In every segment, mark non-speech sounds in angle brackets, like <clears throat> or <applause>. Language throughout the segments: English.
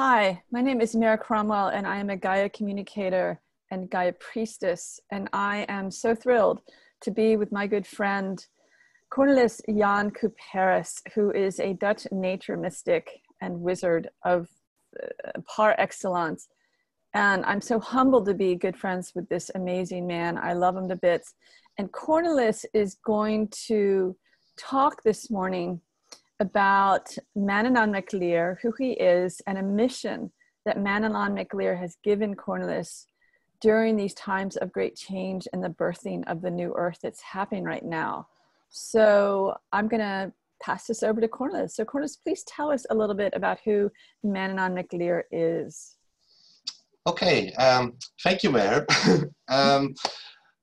Hi, my name is Mare Cromwell, and I am a Gaia communicator and Gaia priestess. And I am so thrilled to be with my good friend, Cornelis Jan Cuperus, who is a Dutch nature mystic and wizard of uh, par excellence. And I'm so humbled to be good friends with this amazing man. I love him to bits. And Cornelis is going to talk this morning about Manannán mac Lir, who he is, and a mission that Manannán mac Lir has given Cornelis during these times of great change and the birthing of the new earth that's happening right now. So I'm going to pass this over to Cornelis. So Cornelis, please tell us a little bit about who Manannán mac Lir is. Okay, um, thank you, Mare. <laughs> um,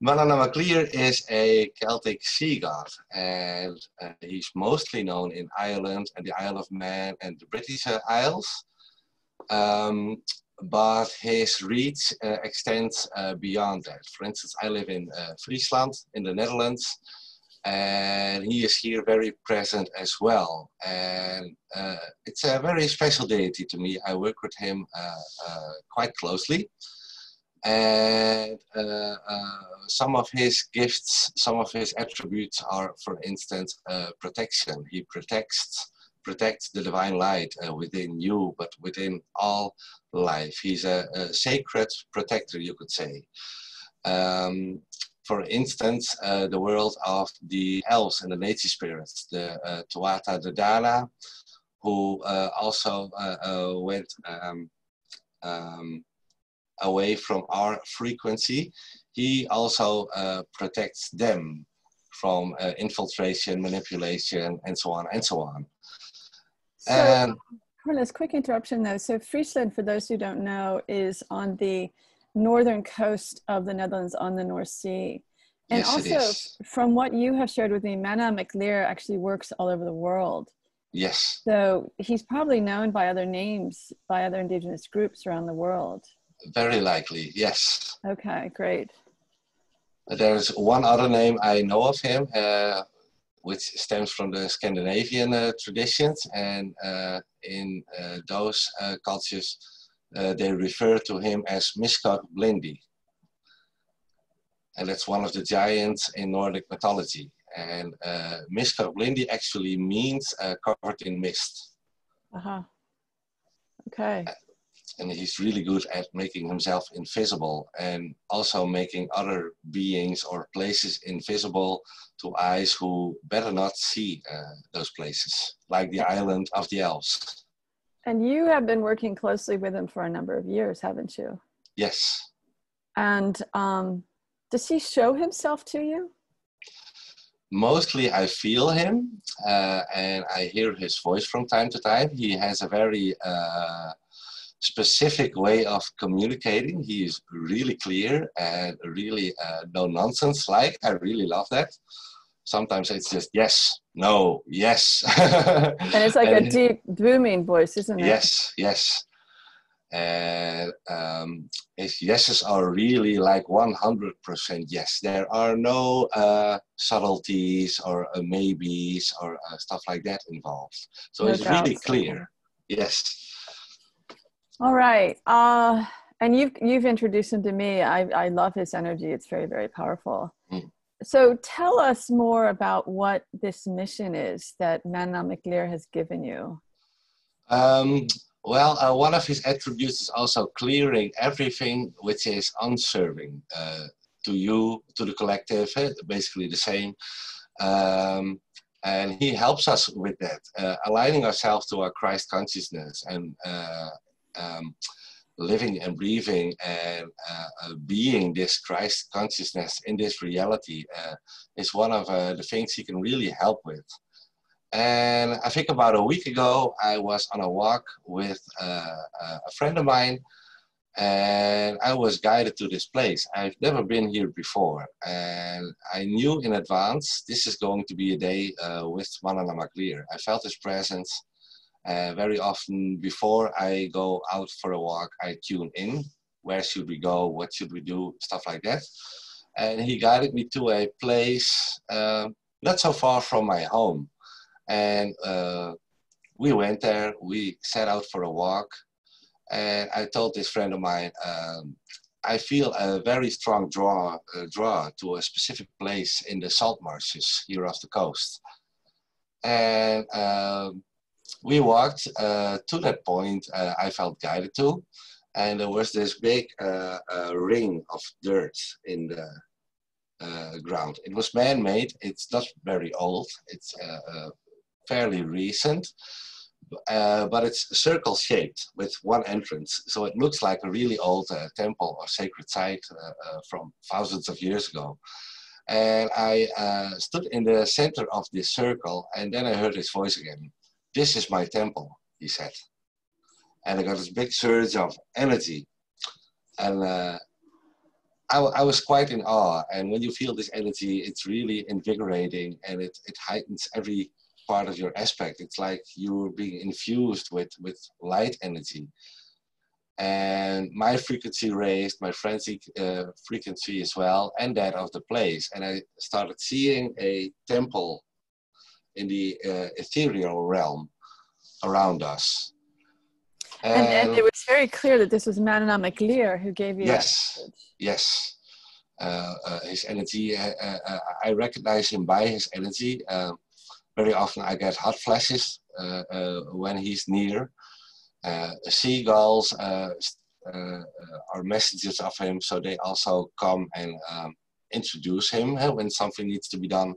Manannán mac Lir is a Celtic sea god, and uh, he's mostly known in Ireland and the Isle of Man and the British uh, Isles. Um, but his reach uh, extends uh, beyond that. For instance, I live in uh, Friesland in the Netherlands, and he is here very present as well. And uh, it's a very special deity to me. I work with him quite closely. And some of his gifts, some of his attributes are, for instance, protection. He protects protect the divine light uh, within you, but within all life. He's a, a sacred protector, you could say. Um, for instance, uh, the world of the elves and the nature spirits, the uh, Tuatha De Danann, who uh, also uh, uh, went um, um, away from our frequency. He also uh, protects them from infiltration, manipulation, and so on and so on. So, and Carlos, quick interruption though. So Friesland, for those who don't know, is on the northern coast of the Netherlands on the North Sea. And yes, also, from what you have shared with me, Manannán mac Lir actually works all over the world. Yes. So he's probably known by other names by other indigenous groups around the world. Very likely, yes. Okay, great. There's one other name I know of him, uh, which stems from the Scandinavian uh, traditions. And uh, in uh, those cultures, they refer to him as Miskur Blindi. And that's one of the giants in Nordic mythology. And uh, Blindi actually means uh, covered in mist. Uh-huh. Okay and he's really good at making himself invisible and also making other beings or places invisible to eyes who better not see uh, those places, like the island of the elves. And you have been working closely with him for a number of years, haven't you? Yes. And um, does he show himself to you? Mostly I feel him uh, and I hear his voice from time to time. He has a very uh, specific way of communicating. He is really clear and really uh, no nonsense like. I really love that. Sometimes it's just yes, no, yes. <laughs> and it's like and, a deep booming voice, isn't it? Yes, yes. And um, his yeses are really like 100% yes. There are no uh, subtleties or uh, maybes or uh, stuff like that involved. So no it's really clear. Yes. All right. Uh, and you've you've introduced him to me. I I love his energy. It's very very powerful. Mm. So tell us more about what this mission is that Manannán mac Lir has given you. Um, well, uh, one of his attributes is also clearing everything which is unserving uh, to you, to the collective, eh, basically the same. Um, and he helps us with that, uh, aligning ourselves to our Christ consciousness and uh, um, living and breathing and uh, uh, being this Christ consciousness in this reality uh, is one of uh, the things he can really help with. And I think about a week ago, I was on a walk with uh, a friend of mine and I was guided to this place. I've never been here before, and I knew in advance this is going to be a day uh, with Manannán mac Lir. I felt his presence, uh, very often before I go out for a walk, I tune in. Where should we go? What should we do? Stuff like that. And he guided me to a place uh, not so far from my home. And uh, we went there, we set out for a walk. And I told this friend of mine, um, I feel a very strong draw, uh, draw to a specific place in the salt marshes here off the coast. And um, we walked uh, to that point uh, I felt guided to. And there was this big uh, uh, ring of dirt in the uh, ground. It was man-made. It's not very old. It's fairly recent. Uh, but it's circle shaped with one entrance. So it looks like a really old uh, temple or sacred site uh, from thousands of years ago. And I stood in the center of this circle and then I heard his voice again. This is my temple, he said. And I got this big surge of energy. And uh, I, was quite in awe. And when you feel this energy, it's really invigorating and it, it heightens every part of your aspect. It's like you're being infused with, with light energy. And my frequency raised, my uh, frequency as well, and that of the place. And I started seeing a temple in the uh, ethereal realm around us. And, and, and, it was very clear that this was Manannán mac Lir who gave you. Yes, yes. Uh, uh, his energy, uh, uh, uh, I recognize him by his energy. Um, very often I get hot flashes when he's near. seagulls are messengers of him, so they also come and um, introduce him when something needs to be done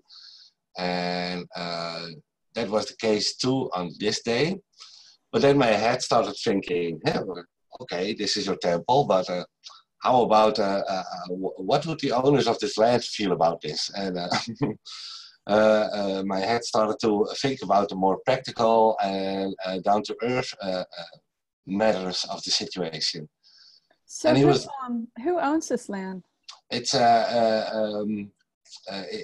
and uh, that was the case too on this day. But then my head started thinking, yeah, okay, this is your temple, but uh, how about uh, uh, uh what would the owners of this land feel about this? And uh, <laughs> my head started to think about the more practical and down to earth matters of the situation. So, and who, was, um, who owns this land? It's a, um, uh,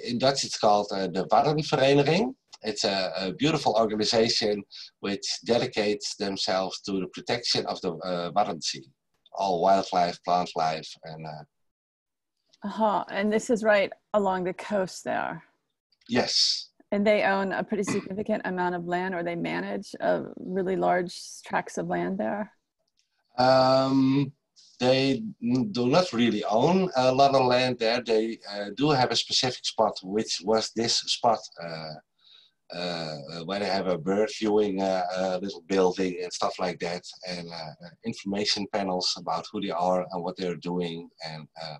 in Dutch it's called uh, the Waddenvereniging. It's a, a, beautiful organization which dedicates themselves to the protection of the uh, Waddenzee, all wildlife, plant life, and. Uh, uh-huh. And this is right along the coast there. Yes. And they own a pretty significant amount of land, or they manage a really large tracts of land there. Um, they do not really own a lot of land there. They uh, do have a specific spot, which was this spot uh, uh, where they have a bird viewing uh, little building and stuff like that, and uh, information panels about who they are and what they're doing. And uh,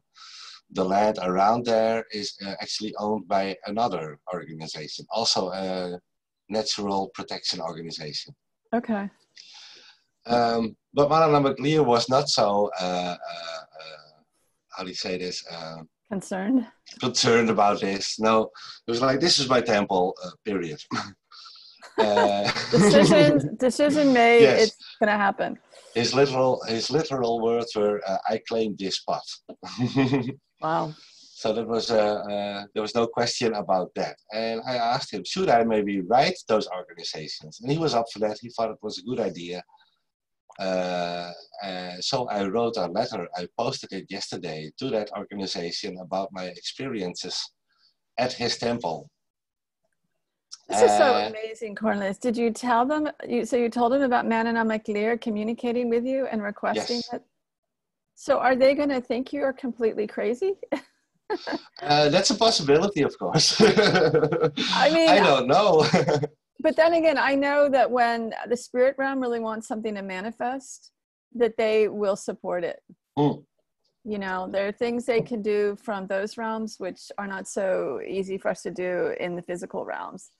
the land around there is actually owned by another organization, also a natural protection organization. Okay. Um, but Manannán mac Lir was not so, uh, uh, uh, how do you say this? Uh, concerned? Concerned about this. No, it was like, this is my temple, uh, period. <laughs> Uh, decision, <laughs> decision made, yes. it's going to happen. His literal, his literal words were, I claim this spot. <laughs> wow. So that was uh, uh, there was no question about that. And I asked him, should I maybe write those organizations? And he was up for that. He thought it was a good idea. Uh, uh, so I wrote a letter, I posted it yesterday to that organization about my experiences at his temple. This is so uh, amazing, Cornelis. Did you tell them, you, so you told them about Manannán mac Lir communicating with you and requesting yes. it? So are they going to think you are completely crazy? <laughs> uh, that's a possibility, of course. <laughs> I mean, I don't know. <laughs> but then again, I know that when the spirit realm really wants something to manifest, that they will support it. Mm. You know, there are things they can do from those realms which are not so easy for us to do in the physical realms.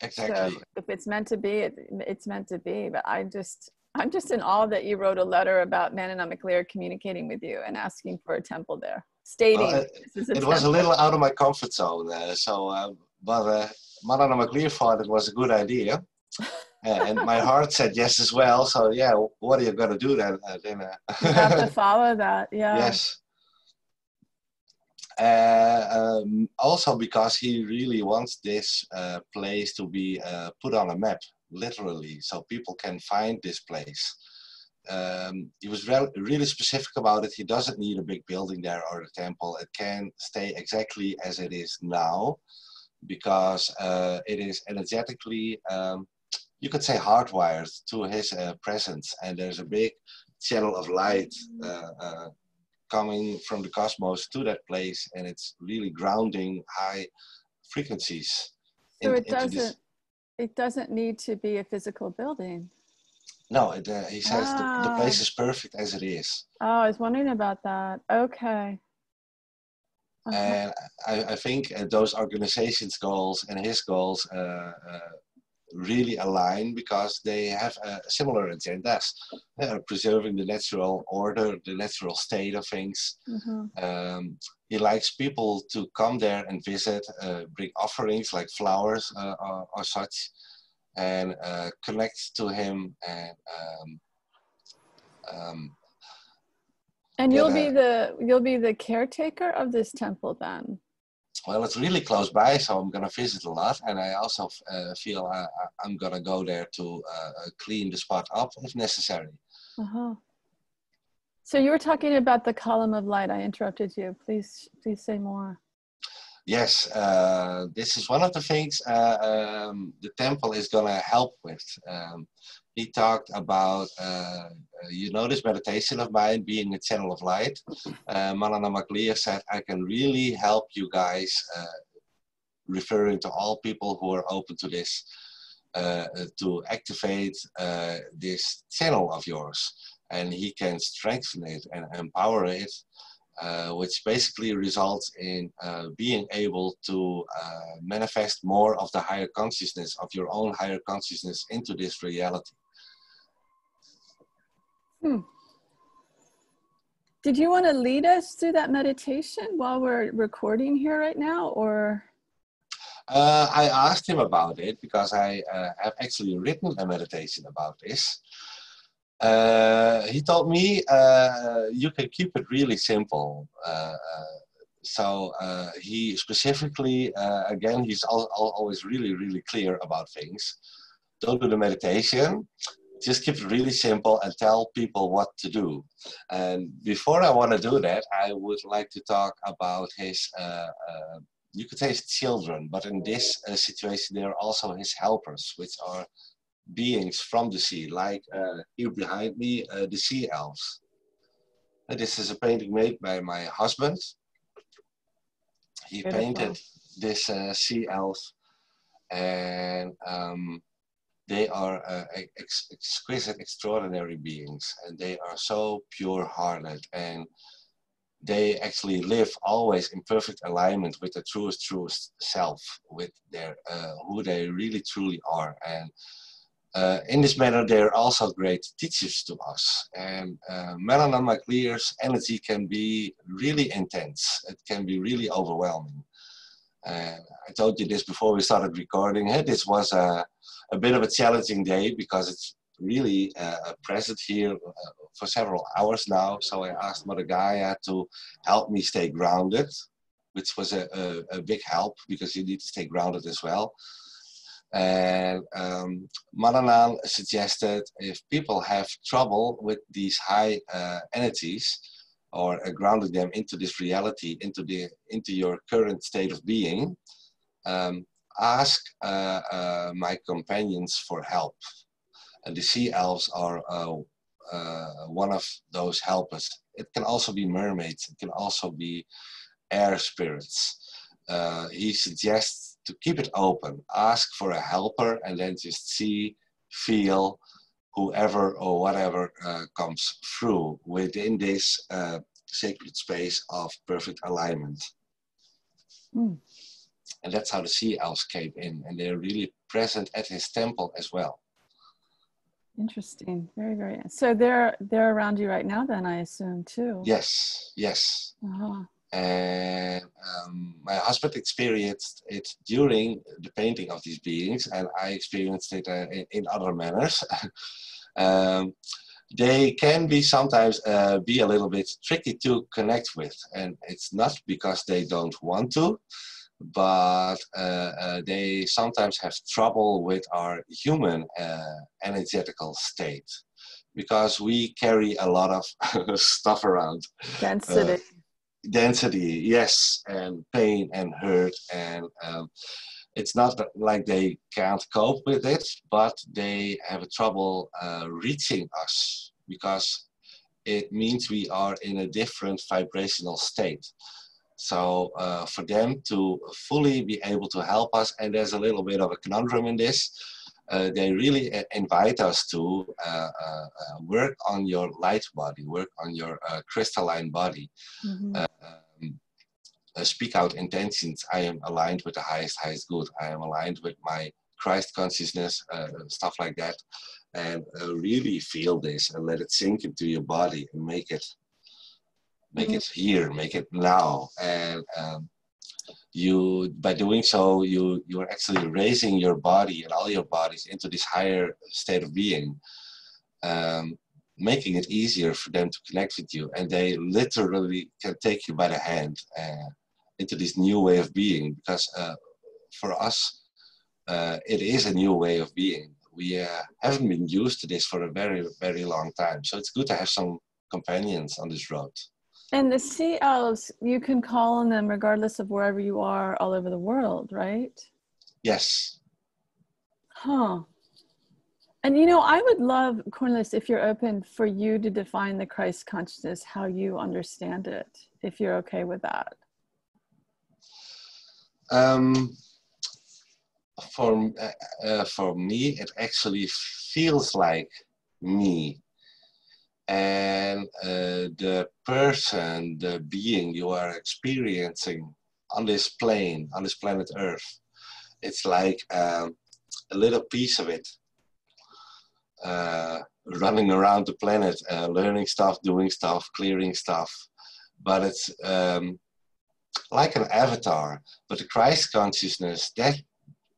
Exactly. So if it's meant to be, it, it's meant to be. But I just, I'm just in awe that you wrote a letter about Manannán mac Lir communicating with you and asking for a temple there, stating well, it, it was a little out of my comfort zone. Uh, so, uh, but uh, Manannán mac Lir thought it was a good idea. <laughs> and my heart said yes as well. So yeah, what are you going to do then? Uh, then uh, you have to <laughs> follow that. Yeah. Yes. Uh, um, also because he really wants this uh, place to be uh, put on a map, literally, so people can find this place. Um, he was re really specific about it. He doesn't need a big building there or a temple. It can stay exactly as it is now because uh, it is energetically um, you could say hardwired to his uh, presence. And there's a big channel of light uh, uh, coming from the cosmos to that place. And it's really grounding high frequencies so in, it doesn't it doesn't need to be a physical building? No it, uh, he says the, the, place ah. is perfect as it is. Oh i was wondering about that. Okay uh-huh. And I, I think uh, those organizations' goals and his goals uh, uh, really align because they have a similar agendas, uh, preserving the natural order, the natural state of things. Mm-hmm. Um, he likes people to come there and visit, uh, bring offerings like flowers or, or, such, and connect to him and um, um, and you'll be the you'll be the caretaker of this temple then. Well, it's really close by, so I'm gonna visit a lot, and I also uh, feel I, am gonna go there to uh, uh, clean the spot up if necessary. Uh-huh. So you were talking about the column of light. I interrupted you. Please, please say more. Yes, uh, this is one of the things uh, um, the temple is gonna help with. Um, he talked about, uh, you know, this meditation of mine being a channel of light. Uh, Manannán mac Lir said, I can really help you guys, uh, referring to all people who are open to this, uh, to activate uh, this channel of yours. And he can strengthen it and empower it uh, which basically results in uh, being able to uh, manifest more of the higher consciousness of your own higher consciousness into this reality. Hmm. Did you want to lead us through that meditation while we're recording here right now, or? Uh, I asked him about it because I uh, have actually written a meditation about this. Uh, he told me uh, you can keep it really simple. Uh, uh so he specifically, again, he's al- al- always really, really clear about things. Don't do the meditation just keep it really simple and tell people what to do. And before I want to do that, I would like to talk about his, uh, uh, you could say his children, but in this uh, situation, they are also his helpers, which are beings from the sea, like uh, here behind me, uh, the sea elves. And this is a painting made by my husband. He Beautiful. painted this uh, sea elf and um, they are uh, ex exquisite, extraordinary beings, and they are so pure-hearted, and they actually live always in perfect alignment with the truest, truest self, with their uh, who they really truly are, and. Uh, in this manner, they're also great teachers to us. And uh, mac Lir's energy can be really intense. It can be really overwhelming. I told you this before we started recording. Hey, this was a, a bit of a challenging day because it's really uh, present here uh, for several hours now. So I asked Mother Gaia to help me stay grounded, which was a, a, a big help because you need to stay grounded as well. And um, suggested if people have trouble with these high uh, energies or grounding them into this reality, into the into your current state of being, um, ask uh, uh, my companions for help. And the sea elves are uh, uh, one of those helpers. It can also be mermaids, it can also be air spirits. Uh, he suggests to keep it open, ask for a helper, and then just see, feel, whoever or whatever uh, comes through within this uh, sacred space of perfect alignment. Mm. And that's how the sea elves came in, and they're really present at his temple as well. Interesting. Very, very. So they're they're around you right now, then I assume too. Yes. Yes. Uh-huh. And um, my husband experienced it during the painting of these beings, and I experienced it uh, in, in, other manners. <laughs> um, they can be sometimes uh, be a little bit tricky to connect with, and it's not because they don't want to, but uh, uh, they sometimes have trouble with our human uh, energetical state because we carry a lot of <laughs> stuff around. Density. Density, yes, and pain and hurt and um, it's not like they can't cope with it, but they have a trouble uh, reaching us because it means we are in a different vibrational state. So uh, for them to fully be able to help us, and there's a little bit of a conundrum in this, uh, they really uh, invite us to uh, uh, uh, work on your light body, work on your crystalline body. Mm-hmm. Um, speak out intentions. I am aligned with the highest, highest good. I am aligned with my Christ consciousness, stuff like that and uh, really feel this and let it sink into your body and make it make mm-hmm. it here make it now and um, you by doing so you you're actually raising your body and all your bodies into this higher state of being um, making it easier for them to connect with you and they literally can take you by the hand uh, into this new way of being because uh, for us uh, it is a new way of being we uh, haven't been used to this for a very, very long time. So it's good to have some companions on this road. And the sea elves, you can call on them regardless of wherever you are all over the world, right? Yes. Huh. And you know, I would love, Cornelis, if you're open for you to define the Christ consciousness, how you understand it, if you're okay with that. Um, for uh, uh, for me it actually feels like me and uh, the person the being you are experiencing on this plane on this planet earth it's like um, a little piece of it uh, running around the planet uh, learning stuff doing stuff clearing stuff. But it's um, like an avatar but the christ consciousness that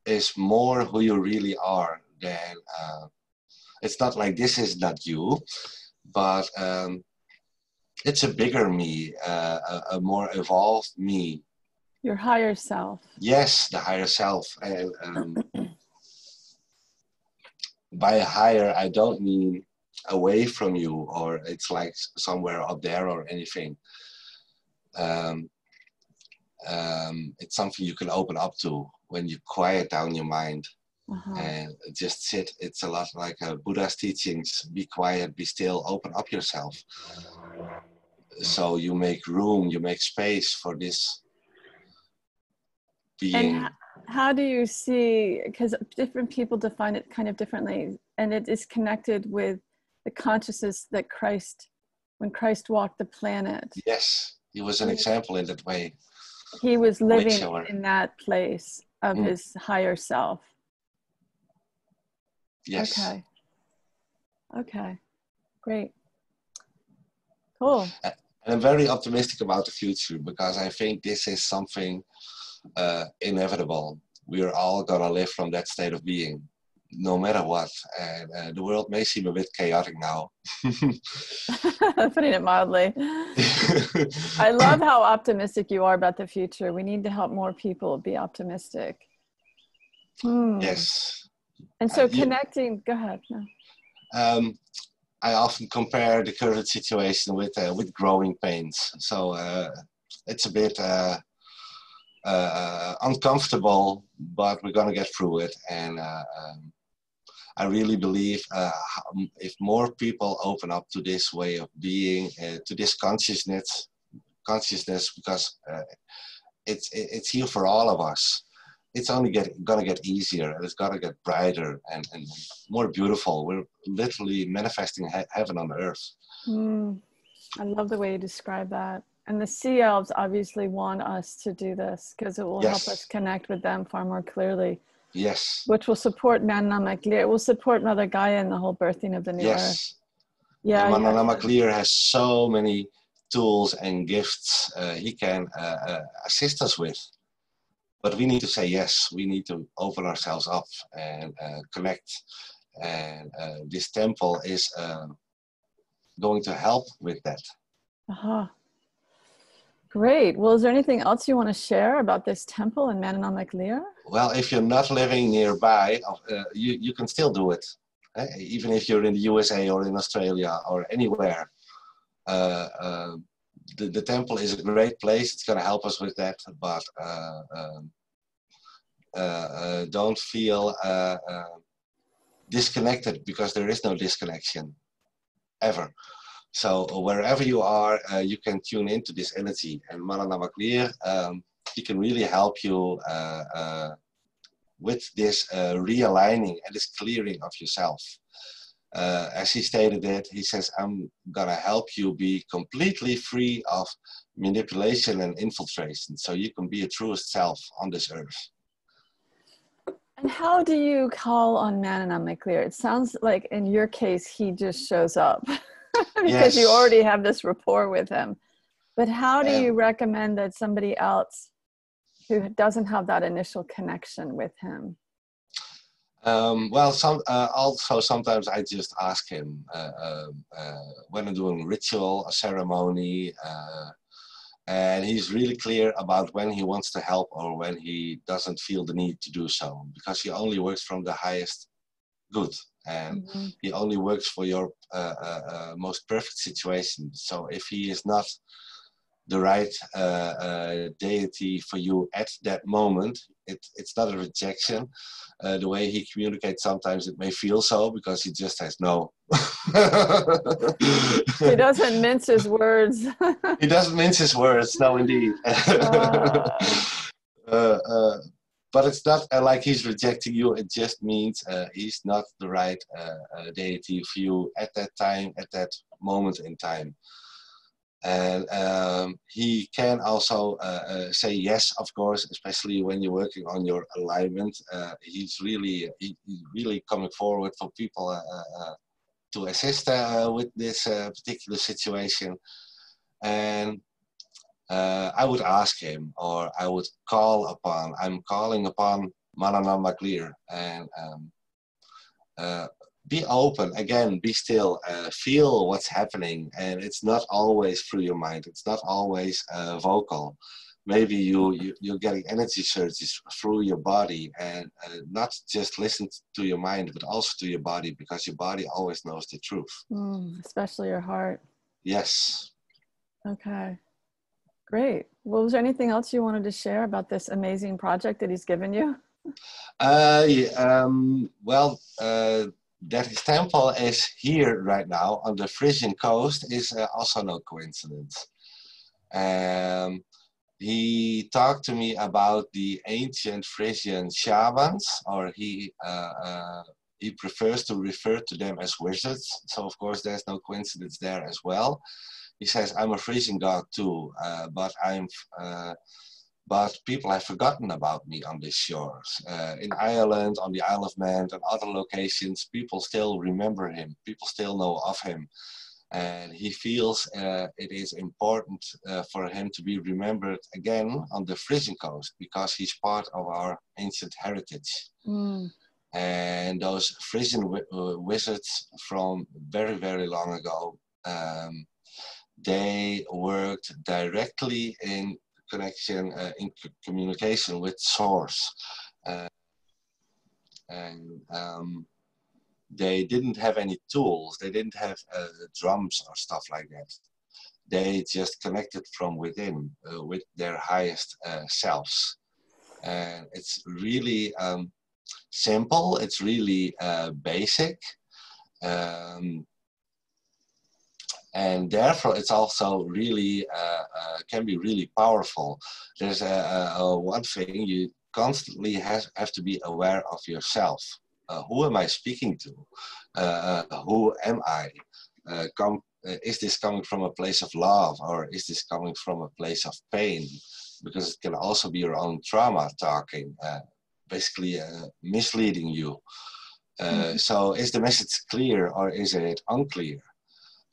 is more who you really are than uh, it's not like this is not you but um, it's a bigger me uh, a, a, more evolved me. Your higher self. Yes the higher self. And um, by higher i don't mean away from you or it's like somewhere up there or anything. Um, um, it's something you can open up to when you quiet down your mind uh-huh. and just sit. It's a lot like uh, Buddha's teachings be quiet, be still, open up yourself. So you make room, you make space for this being. And how do you see, because different people define it kind of differently, and it is connected with the consciousness that Christ, when Christ walked the planet. Yes, he was an example in that way. He was living in that place of mm. his higher self. Yes. Okay. Okay. Great. Cool. And I'm very optimistic about the future because I think this is something uh, inevitable. We are all gonna live from that state of being, no matter what. And uh, the world may seem a bit chaotic now. <laughs> Putting it mildly. <laughs> I love how optimistic you are about the future. We need to help more people be optimistic. Hmm. Yes. And so uh, connecting, you, go ahead. No. Um, I often compare the current situation with uh, with growing pains. So uh, it's a bit uh, uh uncomfortable, but we're gonna get through it. And uh, um, I really believe uh, if more people open up to this way of being, to this consciousness, consciousness, because it's it's here for all of us it's only get, gonna get easier and it's gonna get brighter and, and more beautiful. We're literally manifesting he- heaven on earth. Mm, I love the way you describe that. And the sea elves obviously want us to do this because it will yes. help us connect with them far more clearly. Yes. Which will support Mananama It will support Mother Gaia and the whole birthing of the new yes. earth. Yeah. Mananama yeah. has so many tools and gifts uh, he can uh, uh, assist us with but we need to say yes. We need to open ourselves up and uh, connect. And uh, this temple is uh, going to help with that. Uh-huh. Great. Well, is there anything else you want to share about this temple in Manannán mac Lir? Well, if you're not living nearby, uh, you, you can still do it. Eh? Even if you're in the USA or in Australia or anywhere. Uh, uh, the, the temple is a great place. It's going to help us with that. But uh, um, uh, don't feel disconnected because there is no disconnection ever. So wherever you are, uh, you can tune into this energy. And Manannán mac Lir, um, he can really help you uh, uh, with this uh, realigning and this clearing of yourself. Uh, as he stated it, he says, I'm gonna help you be completely free of manipulation and infiltration so you can be your truest self on this earth. And how do you call on Manannán mac Lir? It sounds like in your case, he just shows up. <laughs> because yes. you already have this rapport with him. But how do you recommend that somebody else who doesn't have that initial connection with him? Um, well, some, uh, also sometimes I just ask him uh, um, uh, when I'm doing a ritual, a ceremony, uh, and he's really clear about when he wants to help or when he doesn't feel the need to do so because he only works from the highest good and mm-hmm. he only works for your uh, uh, uh, most perfect situation. So if he is not the right uh, uh, deity for you at that moment, it, it's not a rejection. Uh, the way he communicates, sometimes it may feel so because he just has no. he doesn't mince his words. <laughs> he doesn't mince his words, no, indeed. Ah <laughs> but it's not uh, like he's rejecting you. It just means uh, he's not the right uh, uh deity for you at that time, at that moment in time. And um, he can also uh, uh, say yes, of course, especially when you're working on your alignment. he's really, he, he's really coming forward for people to assist with this particular situation. And uh, I would ask him or I would call upon, I'm calling upon Manannán mac Lir and um, uh, be open, again, be still, uh, feel what's happening. And it's not always through your mind, it's not always uh, vocal. Maybe you, you, you're getting energy surges through your body and uh, not just listen to your mind, but also to your body because your body always knows the truth. Mm, especially your heart. Yes. Okay. Great. Well, was there anything else you wanted to share about this amazing project that he's given you? Uh, um, well, uh, that his temple is here right now on the Frisian coast is uh, also no coincidence. Um, he talked to me about the ancient Frisian shamans, or he uh, uh, he prefers to refer to them as wizards. So of course, there's no coincidence there as well he says, I'm a Frisian god too, uh, but I'm, uh, but people have forgotten about me on these shores. Uh, in Ireland, on the Isle of Man, and other locations, people still remember him. People still know of him. And he feels uh, it is important uh, for him to be remembered again on the Frisian coast because he's part of our ancient heritage. Mm. And those Frisian uh, wizards from very, very long ago um, they worked directly in connection, uh, in communication with source. Uh, and um, they didn't have any tools, they didn't have uh, drums or stuff like that. They just connected from within with their highest selves. And it's really um, simple, it's really uh, basic. Um, and therefore it's also really uh, uh, can be really powerful. There's a, a, one thing you constantly has, have to be aware of yourself. Uh, who am I speaking to? Uh, uh, who am I? Uh, come, is this coming from a place of love or is this coming from a place of pain? Because it can also be your own trauma talking, basically misleading you. Mm-hmm. So is the message clear or is it unclear?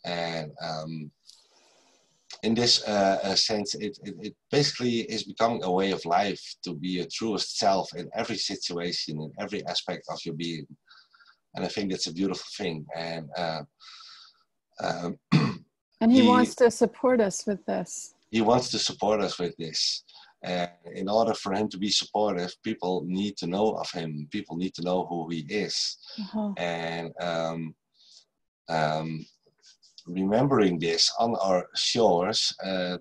And um, in this uh, uh, sense, it, it, it, basically is becoming a way of life to be your truest self in every situation, in every aspect of your being. And I think that's a beautiful thing. And uh, um, <clears throat> and he, he, wants to support us with this. He wants to support us with this. And in order for him to be supportive, people need to know of him. People need to know who he is. Uh-huh. And um, um, remembering this on our shores, uh,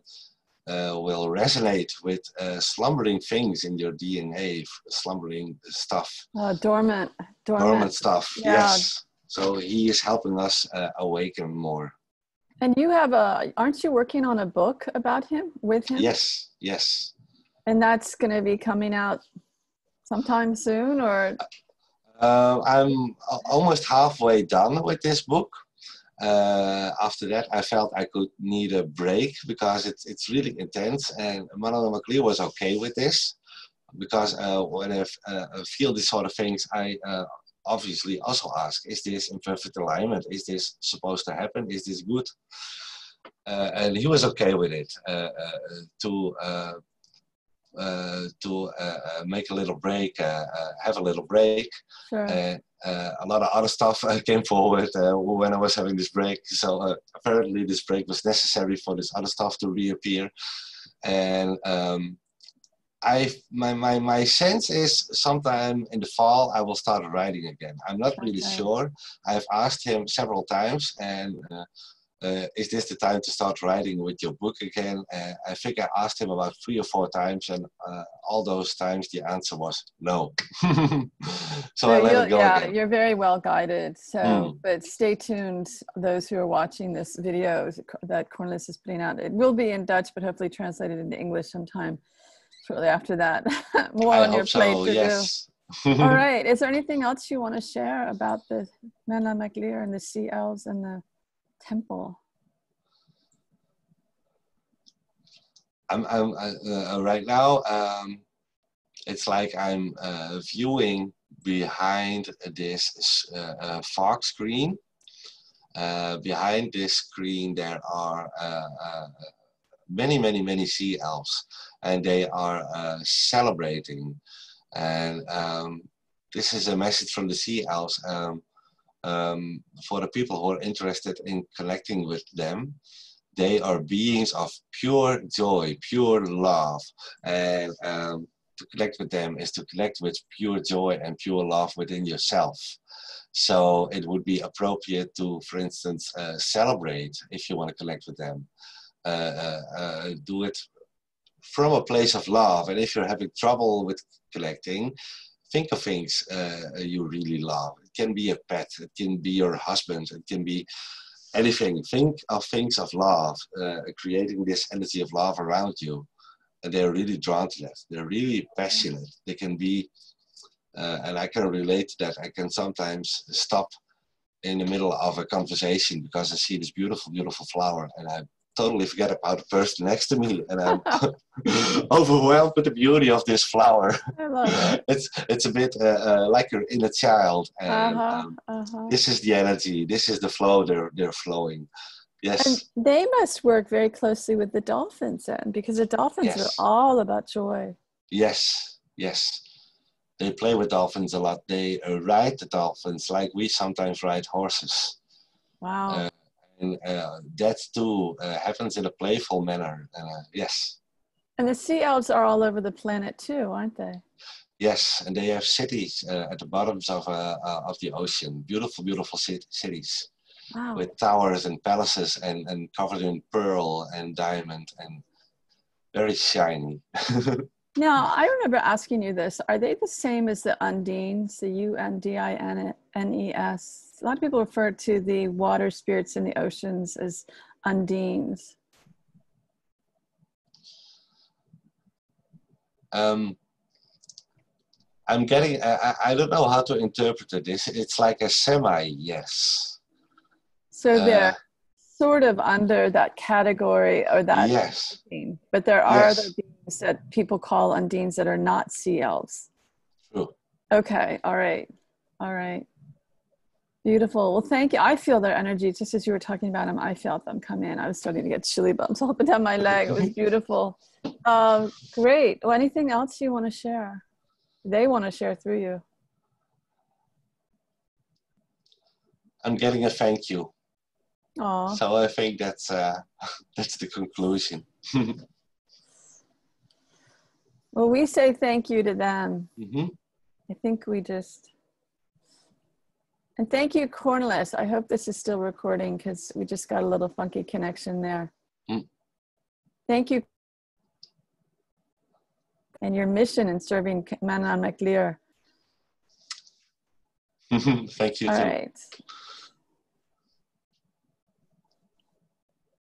uh, will resonate with uh, slumbering things in your DNA, slumbering stuff, uh, dormant, dormant, dormant stuff. Yeah. Yes. So he is helping us uh, awaken more. And you have a, aren't you working on a book about him with him? Yes. Yes. And that's going to be coming out sometime soon, or Uh, I'm almost halfway done with this book. Uh, after that, I felt I could need a break because it's it's really intense. And Manannán mac Lir was okay with this because uh, when I uh, uh, feel these sort of things, I uh, obviously also ask: Is this in perfect alignment? Is this supposed to happen? Is this good? Uh, and he was okay with it to. Uh, uh, to uh, uh, make a little break, have a little break, sure. a lot of other stuff uh, came forward uh, when I was having this break. So uh, apparently, this break was necessary for this other stuff to reappear. And um, I, my, my, my sense is sometime in the fall I will start writing again. I'm not really sure. I've asked him several times, and uh, uh, is this the time to start writing with your book again? Uh, I think I asked him about three or four times, and uh, all those times the answer was no. <laughs> so I let it go yeah, again. you're very well guided. So, Mm. but stay tuned, those who are watching this video that Cornelis is putting out. It will be in Dutch, but hopefully translated into English sometime shortly after that. <laughs> More I on your plate so, to yes. do. All <laughs> right. Is there anything else you want to share about the Manannán mac Lir and the sea elves and the temple? I'm, I'm uh, uh, right now. Um, it's like I'm uh, viewing behind this uh, uh, fog screen. Uh, behind this screen, there are many, many, many sea elves, and they are celebrating. And um, this is a message from the sea elves um, um, for the people who are interested in connecting with them they are beings of pure joy, pure love. And um, to connect with them is to connect with pure joy and pure love within yourself. So it would be appropriate to, for instance, uh, celebrate if you want to connect with them. Uh, uh, uh, do it from a place of love. And if you're having trouble with connecting, think of things uh, you really love. It can be a pet, it can be your husband, it can be anything. Think of things of love, uh, creating this energy of love around you. And they're really drawn to that. They're really passionate. They can be, uh, and I can relate to that. I can sometimes stop in the middle of a conversation because I see this beautiful, beautiful flower and I totally forget about the person next to me and I'm <laughs> overwhelmed with the beauty of this flower. I love it. <laughs> it's it's a bit uh, uh, like your inner child and Uh-huh, um, uh-huh. this is the energy this is the flow they're they're flowing yes And they must work very closely with the dolphins then, because the dolphins Yes. are all about joy. yes yes they play with dolphins a lot they uh, ride the dolphins like we sometimes ride horses Wow. And uh, that too uh, happens in a playful manner uh, yes and the sea elves are all over the planet too, aren't they? yes and they have cities uh, at the bottoms of uh, uh, of the ocean beautiful beautiful cit- cities Wow. with towers and palaces and, and covered in pearl and diamond and very shiny. <laughs> Now, I remember asking you this. Are they the same as the Undines, the U N D I N N E S? A lot of people refer to the water spirits in the oceans as Undines. um, I'm getting, I, I- don't know how to interpret this. It's like a semi yes. So Uh, they're sort of under that category or that yes. But there are Yes. other beings that people call Undines that are not sea elves. true. Okay, all right, all right. Beautiful. Well, thank you. I feel their energy just as you were talking about them. I felt them come in. I was starting to get chilly bumps all up and down my leg. It was <laughs> beautiful. Um, great. Well, anything else you want to share? They want to share through you. I'm getting a thank you. Oh, So I think that's uh, <laughs> that's the conclusion. <laughs> well, we say thank you to them. hmm I think we just. And thank you, Cornelis. I hope this is still recording because we just got a little funky connection there. Mm. Thank you, and your mission in serving Manannán mac Lir. <laughs> Thank you. All too. right.